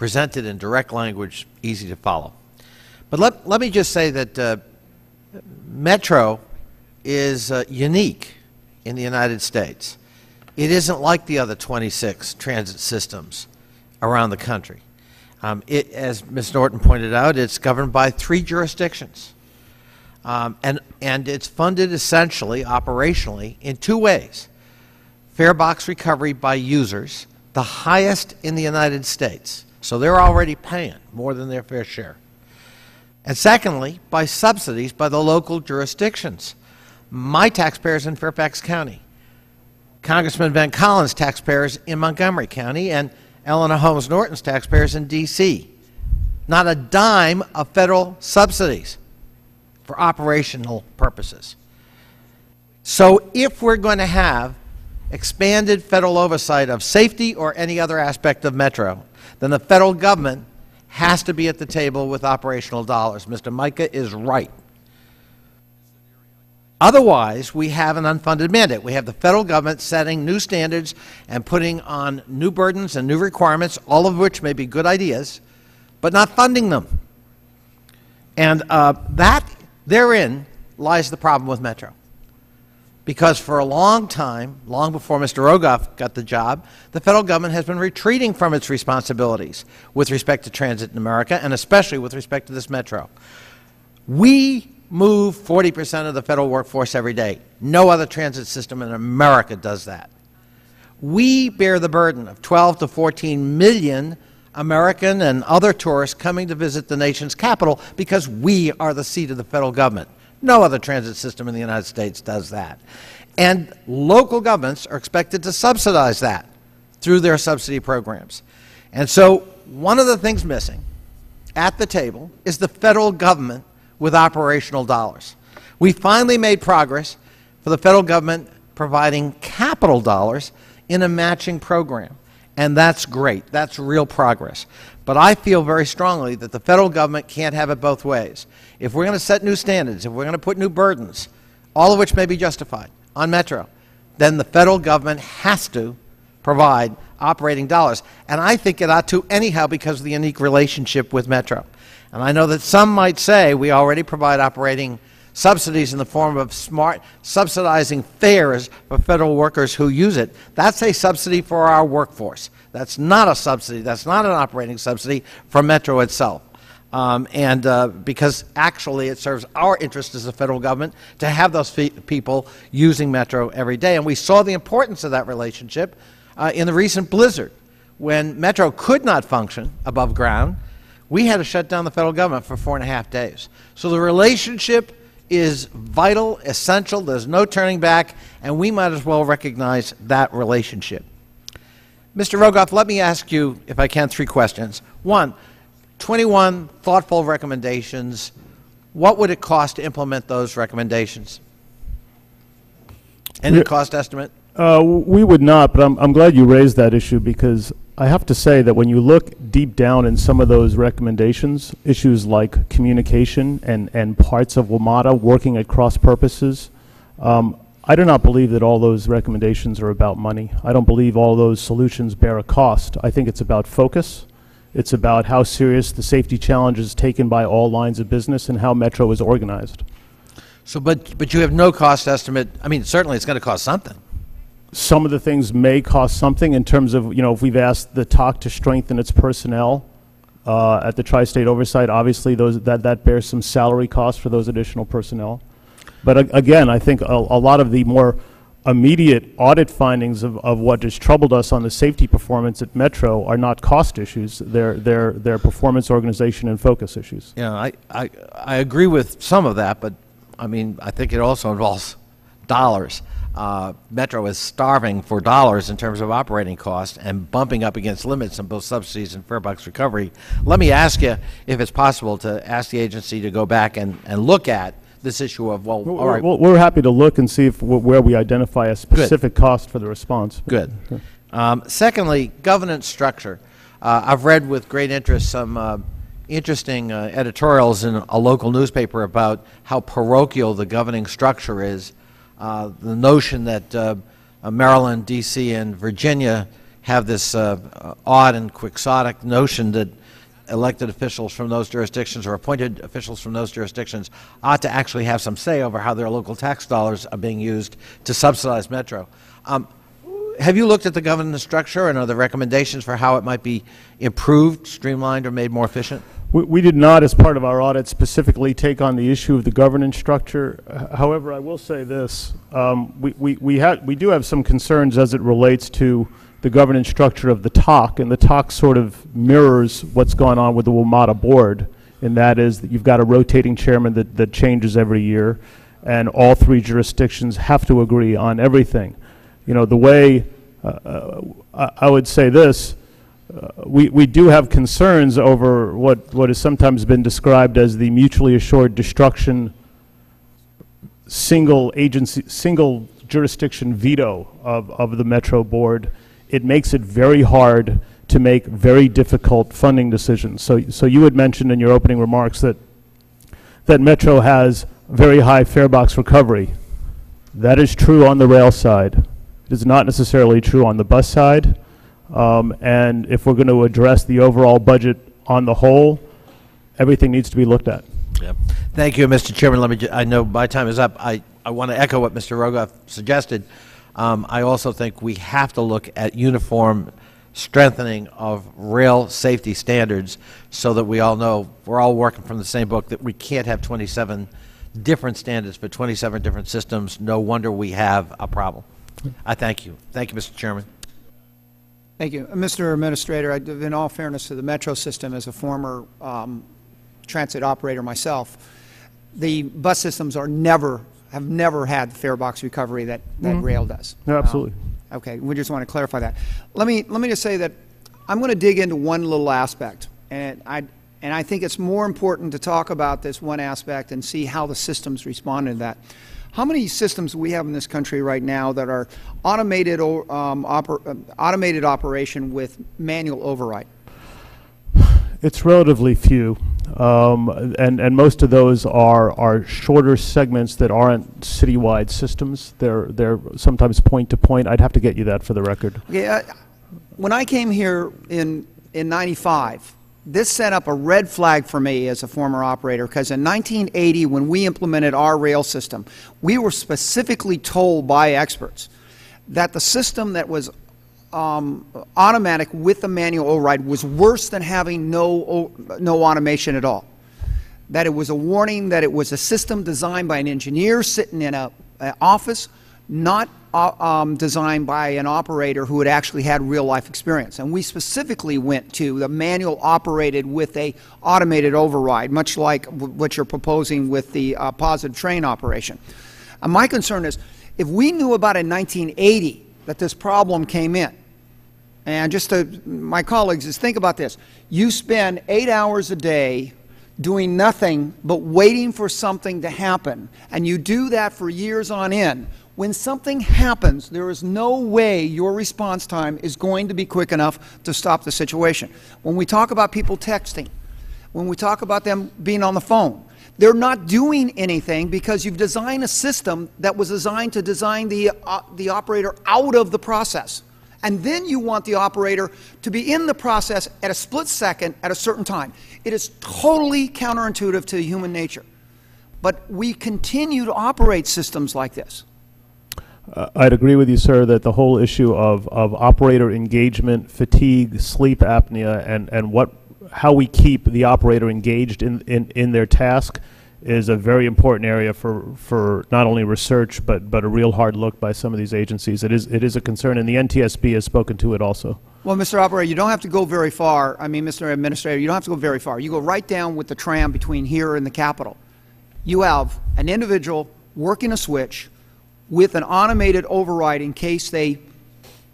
presented in direct language, easy to follow. But let, let me just say that uh, Metro is uh, unique in the United States. It isn't like the other 26 transit systems around the country. Um, it, as Ms. Norton pointed out, it's governed by three jurisdictions. Um, and, and it's funded essentially, operationally, in two ways. Fare box recovery by users, the highest in the United States. So they're already paying more than their fair share. And secondly, by subsidies by the local jurisdictions. My taxpayers in Fairfax County, Congressman Van Hollen's taxpayers in Montgomery County, and Eleanor Holmes Norton's taxpayers in D.C. Not a dime of federal subsidies for operational purposes. So if we're going to have expanded federal oversight of safety or any other aspect of Metro, then the federal government has to be at the table with operational dollars. Mr. Mica is right. Otherwise, we have an unfunded mandate. We have the federal government setting new standards and putting on new burdens and new requirements, all of which may be good ideas, but not funding them. And uh, that, therein, lies the problem with Metro. Because for a long time, long before Mr. Rogoff got the job, the federal government has been retreating from its responsibilities with respect to transit in America, and especially with respect to this Metro. We move 40% of the federal workforce every day. No other transit system in America does that. We bear the burden of 12 to 14 million American and other tourists coming to visit the nation's capital because we are the seat of the federal government. No other transit system in the United States does that. And local governments are expected to subsidize that through their subsidy programs. And so one of the things missing at the table is the federal government with operational dollars. We finally made progress for the federal government providing capital dollars in a matching program. And that's great. That's real progress. But I feel very strongly that the federal government can't have it both ways. If we're going to set new standards, if we're going to put new burdens, all of which may be justified on Metro, then the federal government has to provide operating dollars. And I think it ought to anyhow because of the unique relationship with Metro. And I know that some might say we already provide operating subsidies in the form of smart subsidizing fares for federal workers who use it. That's a subsidy for our workforce. That's not a subsidy. That's not an operating subsidy for Metro itself. Um, and uh, because actually it serves our interest as a federal government to have those people using Metro every day. And we saw the importance of that relationship uh, in the recent blizzard when Metro could not function above ground we had to shut down the federal government for four and a half days. So the relationship is vital, essential, there's no turning back, and we might as well recognize that relationship. Mr. Rogoff, let me ask you, if I can, three questions. One, 21 thoughtful recommendations. What would it cost to implement those recommendations? Any cost estimate? Uh, we would not, but I'm, I'm glad you raised that issue because I have to say that when you look deep down in some of those recommendations, issues like communication and, and parts of WMATA working at cross purposes, um, I do not believe that all those recommendations are about money. I don't believe all those solutions bear a cost. I think it's about focus. It's about how serious the safety challenge is taken by all lines of business and how Metro is organized. So, but, but you have no cost estimate. I mean, certainly it's going to cost something some of the things may cost something in terms of, you know, if we've asked the TOC to strengthen its personnel uh, at the Tri-State Oversight, obviously those, that, that bears some salary costs for those additional personnel. But again, I think a, a, lot of the more immediate audit findings of, of what has troubled us on the safety performance at Metro are not cost issues. They're, they're, they're performance, organization, and focus issues. Yeah, I, I, I agree with some of that, but I mean, I think it also involves dollars uh, Metro is starving for dollars in terms of operating costs and bumping up against limits on both subsidies and fare box recovery. Let me ask you if it's possible to ask the agency to go back and, and look at this issue of, well, all right. Well, we're happy to look and see if where we identify a specific Good. cost for the response. Good. Um, secondly, governance structure. Uh, I've read with great interest some uh, interesting uh, editorials in a local newspaper about how parochial the governing structure is uh, the notion that uh, Maryland, D.C., and Virginia have this uh, odd and quixotic notion that elected officials from those jurisdictions or appointed officials from those jurisdictions ought to actually have some say over how their local tax dollars are being used to subsidize Metro. Um, have you looked at the governance structure and are there recommendations for how it might be improved, streamlined, or made more efficient? We, we did not, as part of our audit, specifically take on the issue of the governance structure. However, I will say this, um, we, we, we we do have some concerns as it relates to the governance structure of the TOC, and the TOC sort of mirrors what's gone on with the WMATA board, and that is that you've got a rotating chairman that, that changes every year, and all three jurisdictions have to agree on everything. You know, the way, uh, uh, I, would say this, uh, we, we do have concerns over what, what has sometimes been described as the mutually assured destruction, single agency, single jurisdiction veto of, of the Metro Board. It makes it very hard to make very difficult funding decisions. So, so you had mentioned in your opening remarks that, that Metro has very high fare box recovery. That is true on the rail side. It is not necessarily true on the bus side. Um, and if we're going to address the overall budget on the whole, everything needs to be looked at. Yep. Thank you, Mr. Chairman. Let me, ju- I know my time is up. I, I want to echo what Mr. Rogoff suggested. Um, I also think we have to look at uniform strengthening of rail safety standards so that we all know, we're all working from the same book, that we can't have 27 different standards for 27 different systems. No wonder we have a problem. I thank you. Thank you, Mr. Chairman. Thank you. Mr. Administrator, I- in all fairness to the Metro system, as a former um, transit operator myself, the bus systems are never, have never had the fare box recovery that, that rail does. No, absolutely. Um, Okay, we just want to clarify that. Let me, let me just say that I'm going to dig into one little aspect, and I, and I think it's more important to talk about this one aspect and see how the systems respond to that. How many systems do we have in this country right now that are automated, or, um, oper, uh, automated operation with manual override? It's relatively few, um, and and most of those are are shorter segments that aren't citywide systems. They're they're sometimes point to point. I'd have to get you that for the record. Okay, uh, when I came here in, in 95, this set up a red flag for me as a former operator because in 1980, when we implemented our rail system, we were specifically told by experts that the system that was um, automatic with the manual override was worse than having no, no automation at all. That it was a warning that it was a system designed by an engineer sitting in a, a office, not uh, um, designed by an operator who had actually had real life experience. And we specifically went to the manual operated with a automated override, much like what you're proposing with the uh, positive train operation. And my concern is, if we knew about in 1980 that this problem came in, and just to my colleagues, is think about this. You spend eight hours a day doing nothing but waiting for something to happen, and you do that for years on end. When something happens, there is no way your response time is going to be quick enough to stop the situation. When we talk about people texting, when we talk about them being on the phone, they're not doing anything because you've designed a system that was designed to design the, uh, the operator out of the process. And then you want the operator to be in the process at a split second at a certain time. It is totally counterintuitive to human nature. But we continue to operate systems like this. Uh, I'd agree with you, sir, that the whole issue of, of operator engagement, fatigue, sleep apnea, and, and what, how we keep the operator engaged in, in, in their task is a very important area for, for not only research, but, but a real hard look by some of these agencies. It is, it is a concern, and the NTSB has spoken to it also. Well, Mr. Operator, you don't have to go very far. I mean, Mr. Administrator, you don't have to go very far. You go right down with the tram between here and the Capitol. You have an individual working a switch with an automated override in case they,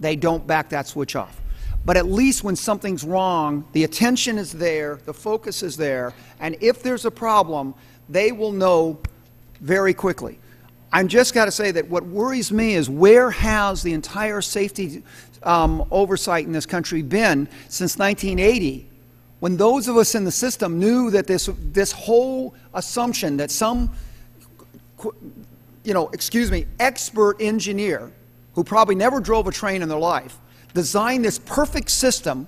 they don't back that switch off. But at least when something's wrong, the attention is there, the focus is there, and if there's a problem, they will know very quickly. I'm just got to say that what worries me is where has the entire safety um, oversight in this country been since 1980 when those of us in the system knew that this, this whole assumption that some, you know, excuse me, expert engineer who probably never drove a train in their life, designed this perfect system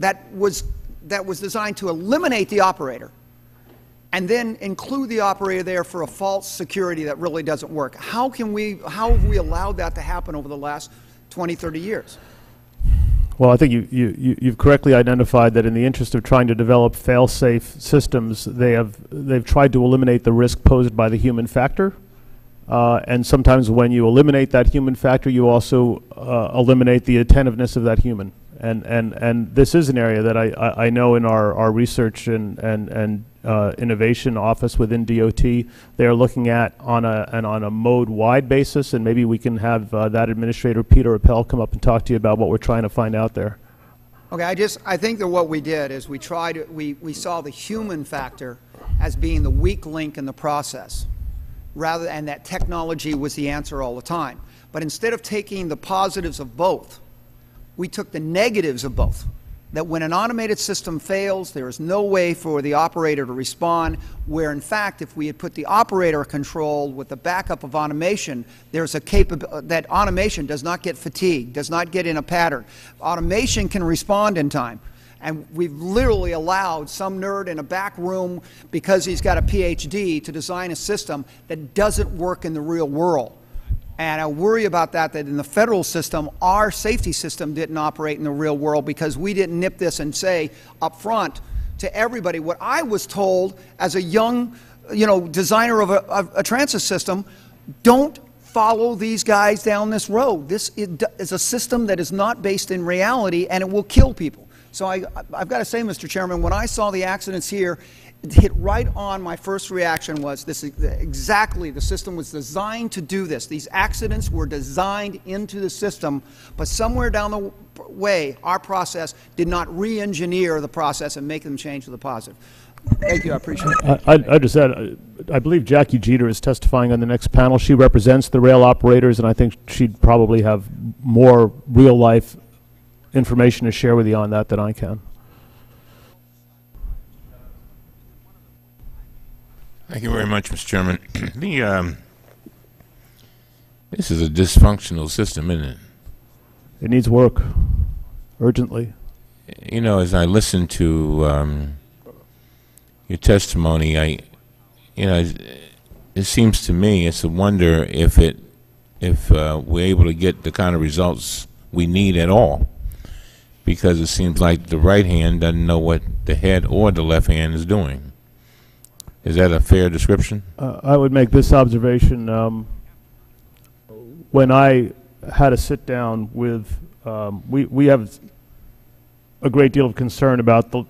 that was, that was designed to eliminate the operator and then include the operator there for a false security that really doesn't work. How can we, how have we allowed that to happen over the last 20, 30 years? Well, I think you, you, you- you've correctly identified that in the interest of trying to develop fail-safe systems, they have, they've tried to eliminate the risk posed by the human factor. Uh, and sometimes when you eliminate that human factor, you also uh, eliminate the attentiveness of that human. And, and, and this is an area that I, I, I know in our, our research and, and, and uh, innovation office within DOT, they are looking at on a, and on a mode-wide basis, and maybe we can have uh, that administrator, Peter Appel, come up and talk to you about what we're trying to find out there. Okay, I just, I think that what we did is we tried, we, we saw the human factor as being the weak link in the process, rather, and that technology was the answer all the time. But instead of taking the positives of both, we took the negatives of both. That when an automated system fails, there is no way for the operator to respond, where in fact, if we had put the operator control with the backup of automation, there's a capability uh, that automation does not get fatigued, does not get in a pattern. Automation can respond in time. And we've literally allowed some nerd in a back room because he's got a PhD to design a system that doesn't work in the real world. And I worry about that, that in the federal system, our safety system didn't operate in the real world because we didn't nip this and say up front to everybody what I was told as a young, you know, designer of a, of a transit system, don't follow these guys down this road. This is a system that is not based in reality and it will kill people. So I, I've got to say, Mr. Chairman, when I saw the accidents here, it hit right on my first reaction was this is exactly the system was designed to do this these accidents were designed into the system but somewhere down the way our process did not re-engineer the process and make them change to the positive thank you i appreciate it I, I I just said, I- I believe Jackie Jeter is testifying on the next panel. She represents the rail operators, and I think she'd probably have more real-life information to share with you on that than I can. Thank you very much, Mr. Chairman. the um, this is a dysfunctional system, isn't it? It needs work urgently. You know, as I listen to um, your testimony, I, you know, it, it seems to me it's a wonder if it, if uh, we're able to get the kind of results we need at all, because it seems like the right hand doesn't know what the head or the left hand is doing. Is that a fair description? Uh, I would make this observation. Um, when I had a sit down with, um, we, we have a great deal of concern about the,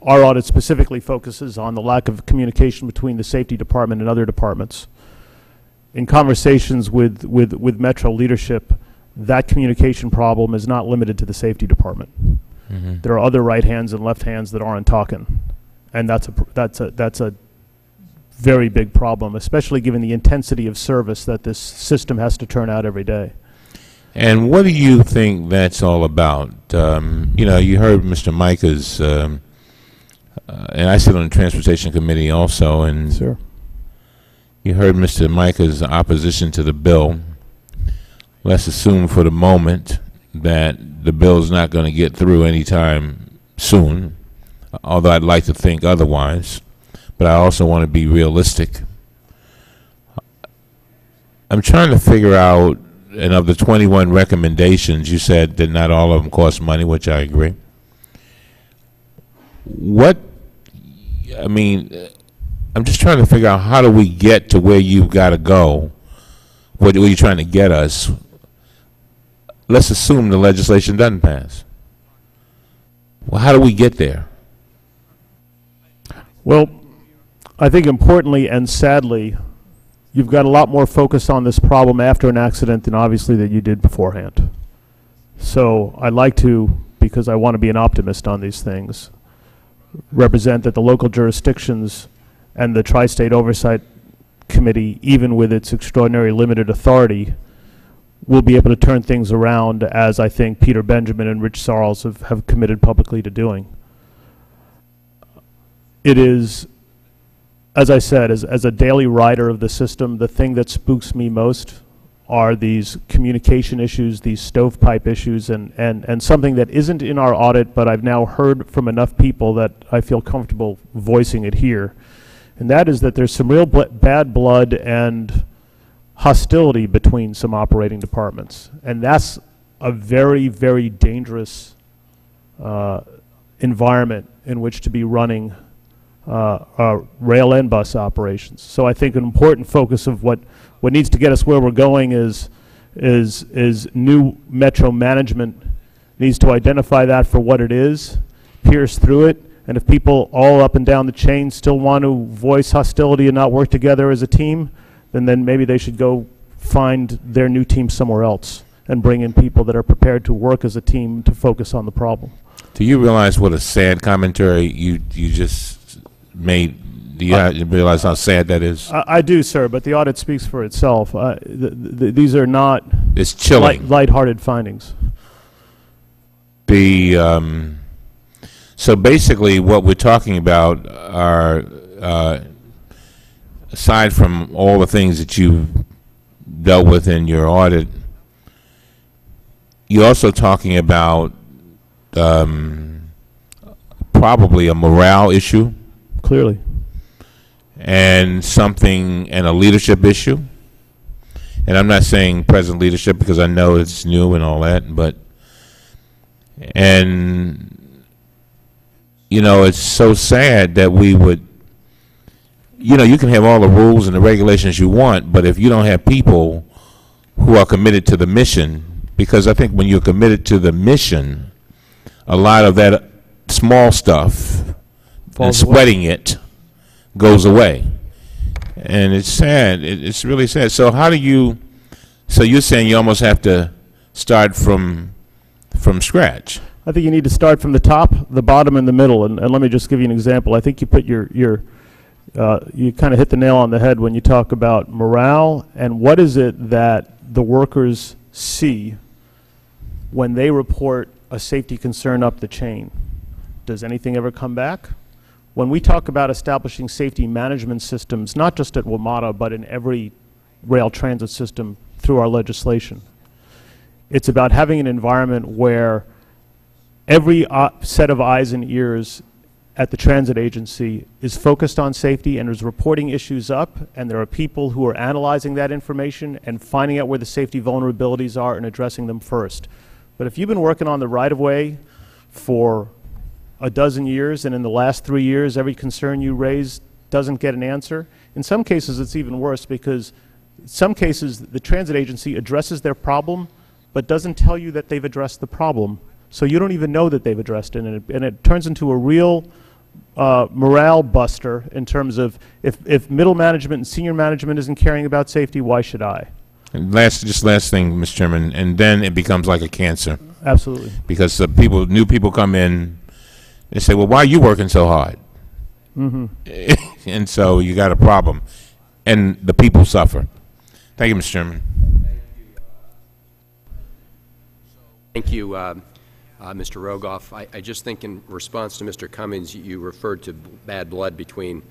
our audit specifically focuses on the lack of communication between the safety department and other departments. In conversations with, with, with Metro leadership, that communication problem is not limited to the safety department. There are other right hands and left hands that aren't talking, and that's a pr- that's a that's a very big problem, especially given the intensity of service that this system has to turn out every day. And what do you think that's all about? Um, you know, you heard Mr. Mica's, um, uh, and I sit on the Transportation Committee also, and Sir. you heard Mr. Mica's opposition to the bill. Let's assume for the moment that the bill's not going to get through anytime soon, although I'd like to think otherwise. But I also want to be realistic. I'm trying to figure out, and of the 21 recommendations, you said that not all of them cost money, which I agree. What, I mean, I'm just trying to figure out how do we get to where you've got to go? What, are you trying to get us? Let's assume the legislation doesn't pass. Well, how do we get there? Well, I think importantly and sadly, you've got a lot more focus on this problem after an accident than obviously that you did beforehand. So I like to, because I want to be an optimist on these things, represent that the local jurisdictions and the Tri-State Oversight Committee, even with its extraordinary limited authority, will be able to turn things around as I think Peter Benjamin and Rich Sarles have, have committed publicly to doing. It is as I said, as, as a daily rider of the system, the thing that spooks me most are these communication issues, these stovepipe issues, and, and, and something that isn't in our audit, but I've now heard from enough people that I feel comfortable voicing it here. And that is that there's some real bl- bad blood and hostility between some operating departments. And that's a very, very dangerous uh, environment in which to be running uh, rail and bus operations. So I think an important focus of what, what needs to get us where we're going is, is, is new metro management needs to identify that for what it is, pierce through it, and if people all up and down the chain still want to voice hostility and not work together as a team, then, then maybe they should go find their new team somewhere else and bring in people that are prepared to work as a team to focus on the problem. Do you realize what a sad commentary you you just made? Do you uh, realize how sad that is? I, I do, sir, but the audit speaks for itself. Uh, th- th- these are not It's chilling light, lighthearted findings. The um, so basically, what we're talking about are uh, aside from all the things that you've dealt with in your audit, you're also talking about um, probably a morale issue Clearly. and something and a leadership issue. And I'm not saying present leadership because I know it's new and all that, but and you know it's so sad that we would you know you can have all the rules and the regulations you want, but if you don't have people who are committed to the mission, because I think when you're committed to the mission, a lot of that small stuff and Falls away. sweating it goes away. And it's sad. It, it's really sad. So how do you? So you're saying you almost have to start from from scratch. I think you need to start from the top, the bottom, and the middle. And, and let me just give you an example. I think you put your, your uh, you kind of hit the nail on the head when you talk about morale and what is it that the workers see when they report a safety concern up the chain. Does anything ever come back? When we talk about establishing safety management systems, not just at WMATA, but in every rail transit system through our legislation, it's about having an environment where every uh, set of eyes and ears at the transit agency is focused on safety and is reporting issues up, and there are people who are analyzing that information and finding out where the safety vulnerabilities are and addressing them first. But if you've been working on the right-of-way for a dozen years, and in the last three years, every concern you raise doesn't get an answer, in some cases, it's even worse because in some cases, the transit agency addresses their problem, but doesn't tell you that they've addressed the problem. So you don't even know that they've addressed it, and it, and it turns into a real uh, morale buster in terms of if, if middle management and senior management isn't caring about safety, why should I? And last, just last thing, Mr. Chairman, and then it becomes like a cancer Absolutely. because the people, new people come in, they say, "Well, why are you working so hard?" Mm-hmm. and so you got a problem, and the people suffer. Thank you, Mr. Chairman. Thank you, uh, uh, Mr. Rogoff. I I just think in response to Mr. Cummings, you referred to bad blood between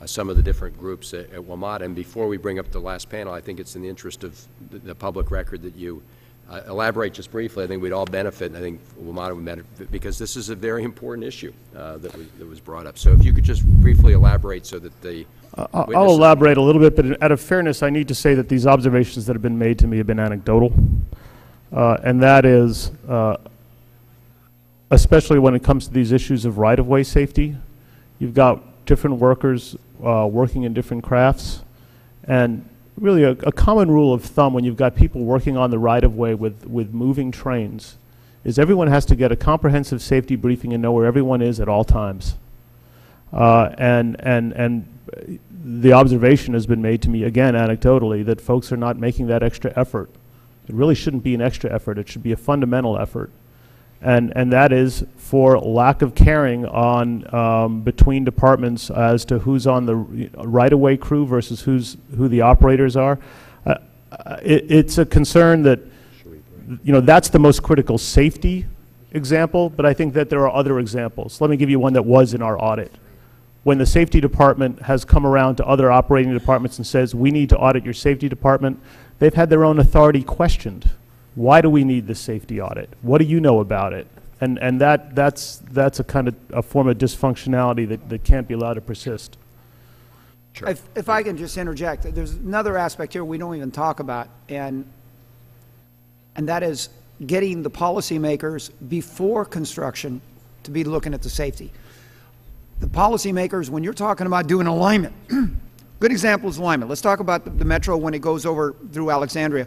uh, some of the different groups at at WMATA. And before we bring up the last panel, I think it's in the interest of the- the public record that you uh, elaborate just briefly. I think we'd all benefit, and I think WMATA would benefit, because this is a very important issue uh, that was that was brought up. So if you could just briefly elaborate so that the I- I'll elaborate a little bit, but out of fairness, I need to say that these observations that have been made to me have been anecdotal. Uh, and that is, uh, especially when it comes to these issues of right-of-way safety, you've got different workers uh, working in different crafts. And really, a, a common rule of thumb when you've got people working on the right-of-way with, with moving trains is everyone has to get a comprehensive safety briefing and know where everyone is at all times. Uh, and, and, and the observation has been made to me, again anecdotally, that folks are not making that extra effort. It really shouldn't be an extra effort, it should be a fundamental effort. And, and that is for lack of caring on, um, between departments as to who's on the right-of-way crew versus who's, who the operators are. Uh, uh, it, it's a concern that, you know, that's the most critical safety example, but I think that there are other examples. Let me give you one that was in our audit when the safety department has come around to other operating departments and says, we need to audit your safety department, they've had their own authority questioned. Why do we need this safety audit? What do you know about it? And, and that, that's, that's a kind of, a form of dysfunctionality that, that can't be allowed to persist. Sure. If, if I can just interject, there's another aspect here we don't even talk about, and, and that is getting the policymakers before construction to be looking at the safety. The policymakers, when you're talking about doing alignment, good example is alignment. Let's talk about the, the metro when it goes over through Alexandria.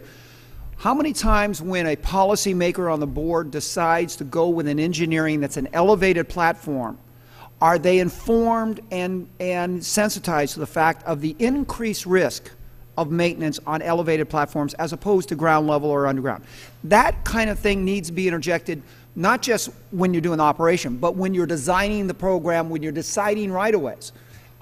How many times when a policymaker on the board decides to go with an engineering that's an elevated platform, are they informed and, and sensitized to the fact of the increased risk of maintenance on elevated platforms as opposed to ground level or underground? That kind of thing needs to be interjected, not just when you're doing the operation, but when you're designing the program, when you're deciding right-of-ways.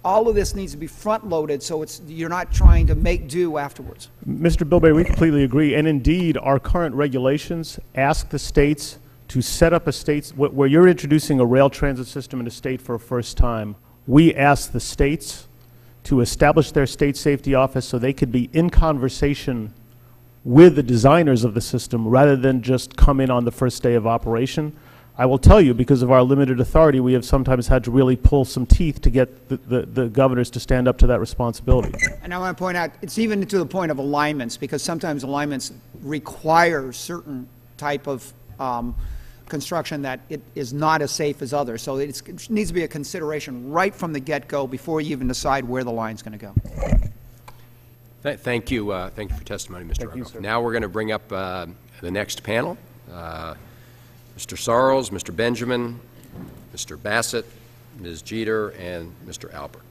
All of this needs to be front-loaded so it's, you're not trying to make do afterwards. Mr. Bilbray, we completely agree, and indeed, our current regulations ask the states to set up a states, wh- where you're introducing a rail transit system in a state for a first time, we ask the states to establish their state safety office so they could be in conversation with the designers of the system rather than just come in on the first day of operation. I will tell you, because of our limited authority, we have sometimes had to really pull some teeth to get the, the, the governors to stand up to that responsibility. And I want to point out, it's even to the point of alignments, because sometimes alignments require certain type of um, construction that it is not as safe as others. So it's, it needs to be a consideration right from the get-go before you even decide where the line's going to go. Th- Thank you, uh, thank you for testimony, Mr. Rogoff. Now we're going to bring up uh, the next panel. Uh, Mr. Sarles, Mr. Benjamin, Mr. Bassett, Ms. Jeter, and Mr. Albert.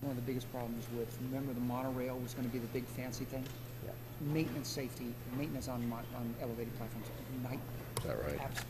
One of the biggest problems with, remember the monorail was going to be the big fancy thing? Yeah. Maintenance safety, maintenance on, on elevated platforms, night, Is that right? abs-